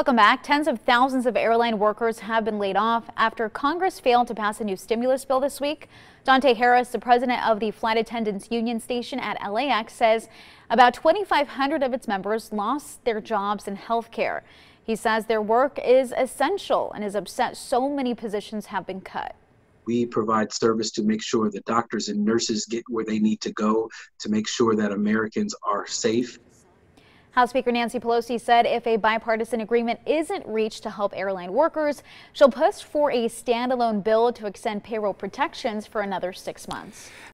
Welcome back. Tens of thousands of airline workers have been laid off after Congress failed to pass a new stimulus bill this week. Dante Harris, the president of the Flight Attendants Union Station at LAX, says about 2,500 of its members lost their jobs in health care. He says their work is essential and is upset so many positions have been cut. We provide service to make sure that doctors and nurses get where they need to go to make sure that Americans are safe. House Speaker Nancy Pelosi said if a bipartisan agreement isn't reached to help airline workers, she'll push for a standalone bill to extend payroll protections for another six months.